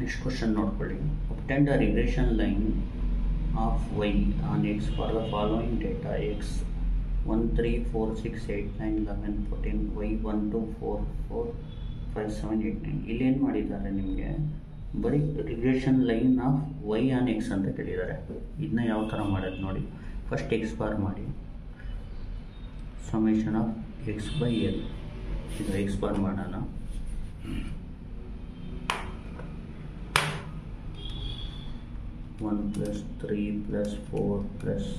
Next question ನೋಡ್ಕೊಳ್ಳಿ obtained a regression line of y on x for the following data x one three four six eight nine eleven fourteen y one two four four five seven eight nine ಏನು ಮಾಡಿದ್ದಾರೆ ನಿಮಗೆ? ಬರೀ regression line of y on x ಅಂತ ಕೇಳಿದ್ದಾರೆ. ಇದನ್ನ ಯಾವ ಥರ ಮಾಡೋದು ನೋಡಿ. ಫಸ್ಟ್ ಎಕ್ಸ್ ಬಾರ್ ಮಾಡಿ. Summation of x by l ಇದು ಎಕ್ಸ್ ಬಾರ್ ಮಾಡೋಣ. one plus three plus four plus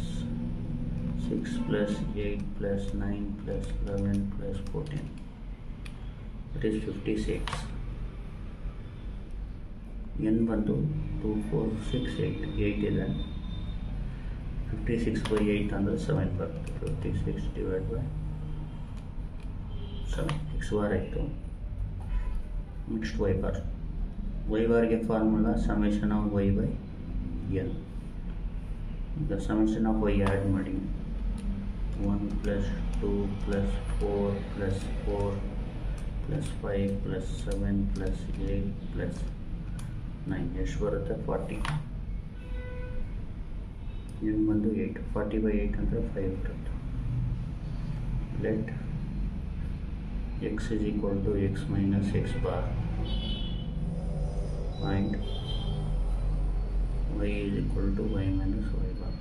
six plus eight plus nine plus eleven plus fourteen it is fifty six n ಬಂದು two four six eight eight ಇದೆ fifty six by eight ಅಂದರೆ seven ಬರುತ್ತೆ fifty six divide by seven x bar ಆಯಿತು next Y bar Y ಬಾರ್ಗೆ formula summation of y by L ಈಗ summation of Y add ಮಾಡಿ one plus two plus four plus four plus five plus seven plus eight plus nine ಎಷ್ಟು ಬರುತ್ತೆ forty ಏನು ಬಂದು eight forty by eight ಅಂದರೆ five ಬರುತ್ತೆ let x is equal to x minus x bar point y is equal to y minus y bar.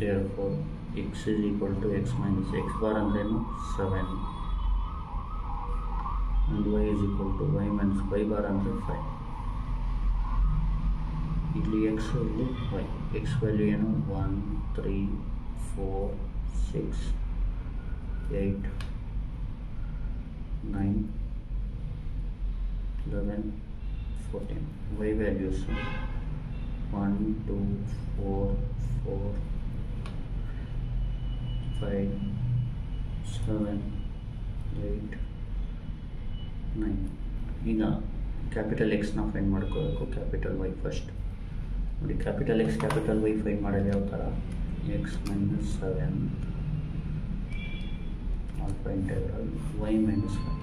Therefore, x is equal to x minus x bar ಅಂದ್ರೇನು seven and y is equal to y minus y bar ಅಂದರೆ five ಇಲ್ಲಿ X ಇಲ್ಲಿ Y X value ಏನು one three four six eight nine eleven 14 y values 1 2 4 4 5 7 8 9 ಈಗ capital ಎಕ್ಸ್ನ find ಮಾಡ್ಕೋಬೇಕು capital Y first ನೋಡಿ capital x capital y find ಮಾಡೋದು ಯಾವ ಥರ x minus seven alpha integral y minus five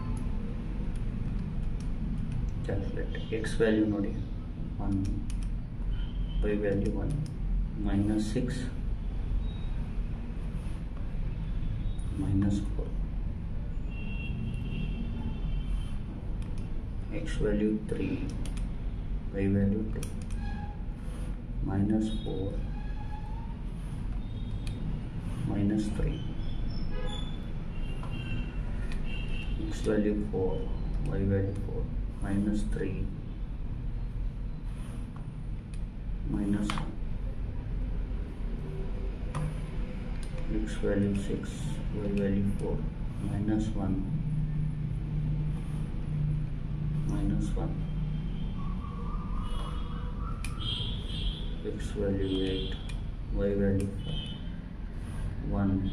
calculate x value ನೋಡಿ 1 y value 1 minus 6 minus 4 x value 3 y value 2 minus 4 minus 3 x value 4 y value 4 minus 3 minus 1 x value 6 y value 4 minus 1 minus 1 x value 8 y value 5 1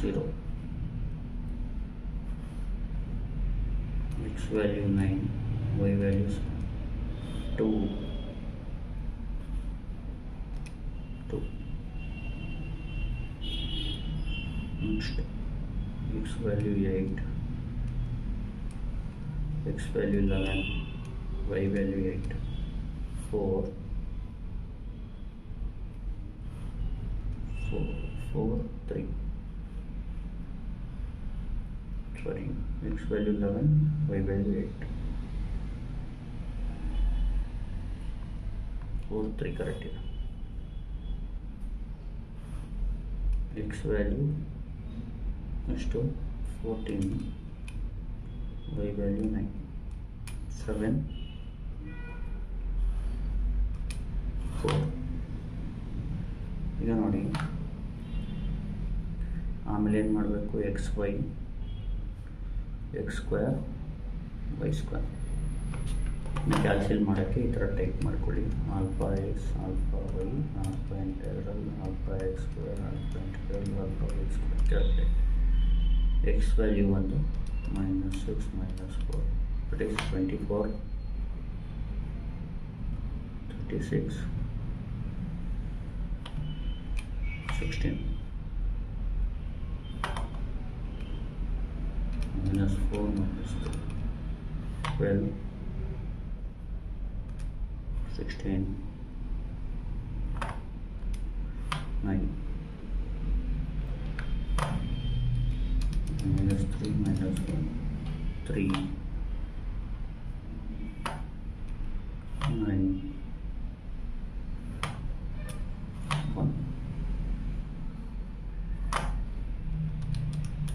0 x value 9 y value 2 2 next x value 8 x value 11 y value 8 4 4 4 3 sorry x value 11 y value 8 4 3 correct ಇದೆ x value ಎಷ್ಟು 14 y value 9 7 4 ಈಗ ನೋಡಿ ಆಮೇಲೆ ಏನು ಮಾಡಬೇಕು x Y X square Y square ಕ್ಯಾಲ್ಸಿಲ್ ಮಾಡೋಕ್ಕೆ ಈ ಥರ ಟೈಪ್ ಮಾಡ್ಕೊಳ್ಳಿ alpha x alpha y alpha integral alpha x square alpha integral alpha y square calculate x value ಒಂದು minus six minus four it is twenty four thirty six sixteen minus 4 minus 3 12 16 9 minus 3 minus 1 3 9 1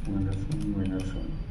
minus 1 minus 1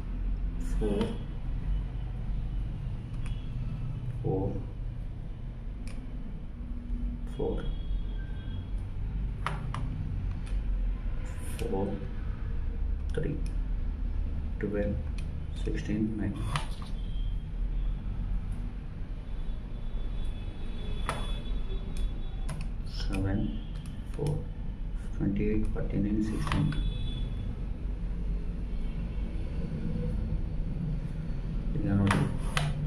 four, four, four, four, three, twelve, sixteen, nine. Seven, four, twenty-eight, forty-nine, sixteen.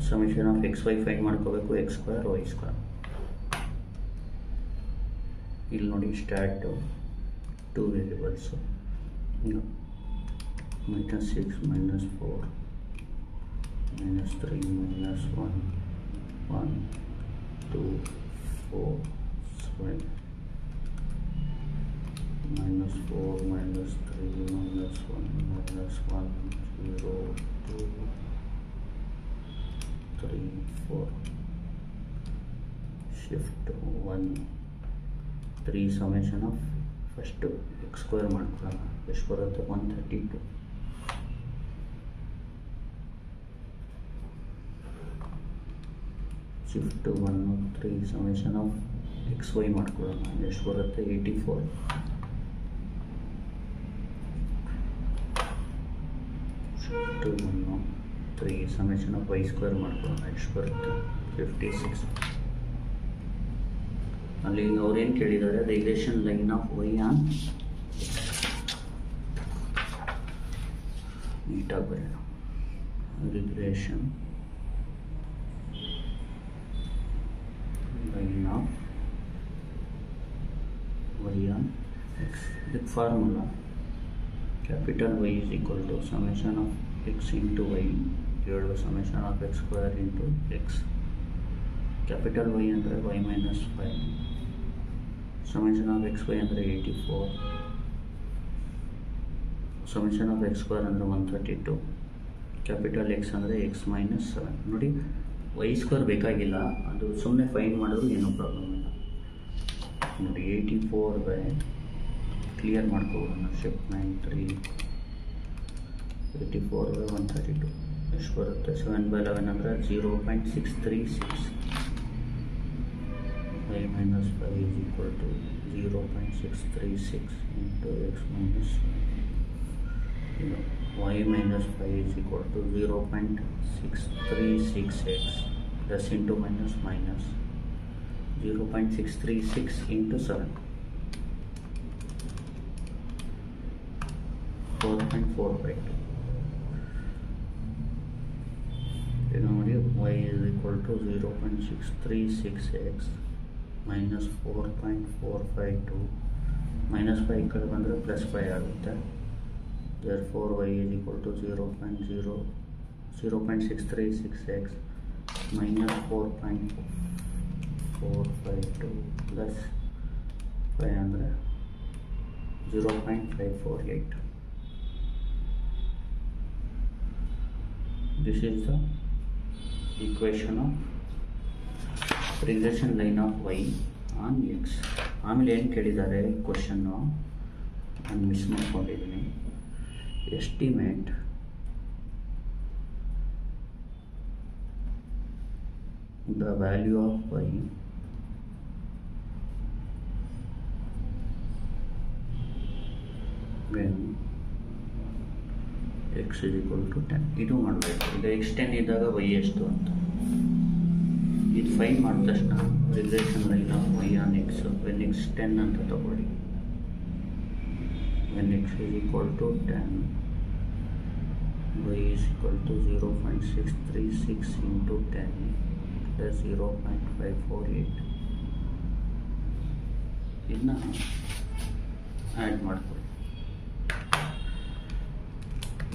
summation of x y find ಮಾಡ್ಕೋಬೇಕು X square Y square ಇಲ್ಲಿ ನೋಡಿ start two ವೇರಿಯಬಲ್ಸು ಈಗ minus six minus four minus three minus one one two four seven minus 4 minus 3 minus 1 minus 1 0 2 3 4 shift 1 3 summation of first x square ಮಾಡ್ಕೊಳ್ಳೋಣ ಎಷ್ಟು ಬರುತ್ತೆ one thirty two shift one three summation of x y ಮಾಡ್ಕೊಳ್ಳೋಣ ಎಷ್ಟು ಬರುತ್ತೆ eighty four shift one three summation of y square ಮಾಡ್ಕೊಳ್ಳೋಣ ಎಷ್ಟು ಬರುತ್ತೆ fifty six ಅಲ್ಲಿ ಅವ್ರೇನು ಕೇಳಿದ್ದಾರೆ relation line of y on ನೀಟಾಗಿ ಬರೆಯೋಣ regression line of y on x ಇದಕ್ಕೆ formula capital Y is equal to summation of x into y divided by summation of x square into x. Y ಅಂದರೆ y minus five summation of x y ಅಂದರೆ eighty four summation of x square ಅಂದರೆ 132 capital X ಅಂದರೆ X minus seven ನೋಡಿ Y square ಬೇಕಾಗಿಲ್ಲ. ಅದು ಸುಮ್ಮನೆ fine ಮಾಡಿದ್ರು ಏನೂ ಪ್ರಾಬ್ಲಮ್ ಇಲ್ಲ. ನೋಡಿ ಏಯ್ಟಿ ಫೋರ್ ಬೈ ಕ್ಲಿಯರ್ ಮಾಡ್ಕೋಬೋದು shift nine three eighty four by one thirty two ಎಷ್ಟು ಬರುತ್ತೆ ಸೆವೆನ್ ಬೈ ಲೆವೆನ್ ಅಂದರೆ zero point six three six five minus five is equal to zero point six three six into x minus ಇದು y minus five is equal to zero point six three six x plus into minus minus zero point six three six into seven four point four five two ಈಗ ನೋಡಿ y is equal to zero point six three six x minus four point four five two minus five ಈ ಕಡೆ ಬಂದರೆ plus five ಆಗುತ್ತೆ therefore y is equal to zero point zero zero point six three six x minus four point four five two plus five ಅಂದರೆ zero point five four eight this is the equation of regression line of y on x ಆಮೇಲೆ ಏನು ಕೇಳಿದ್ದಾರೆ question ನಾನು miss ಮಾಡ್ಕೊಂಡಿದ್ದೀನಿ estimate the value of y when x is equal to ten ಇದು ಮಾಡಬೇಕು. ಈಗ x ten ಇದ್ದಾಗ y ಎಷ್ಟು ಅಂತ. ಇದು ಫೈನ್ ಮಾಡಿದ ತಕ್ಷಣ relation line of y on x when x ten ಅಂತ ತಗೊಳ್ಳಿ. When x is equal to ten y is equal to zero point six three six into ten plus zero point five four eight ಇನ್ನು add ಮಾಡ್ಕೊಳ್ಳಿ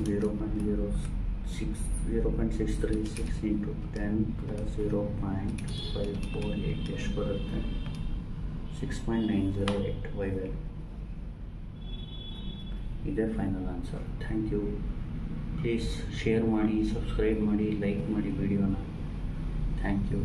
zero point zero six zero point six three six into ten plus zero point five four eight ಎಷ್ಟು ಬರುತ್ತೆ six point nine zero eight y value ಇದೇ final answer thank you please share ಮಾಡಿ subscribe ಮಾಡಿ like ಮಾಡಿ ವಿಡಿಯೋನ thank you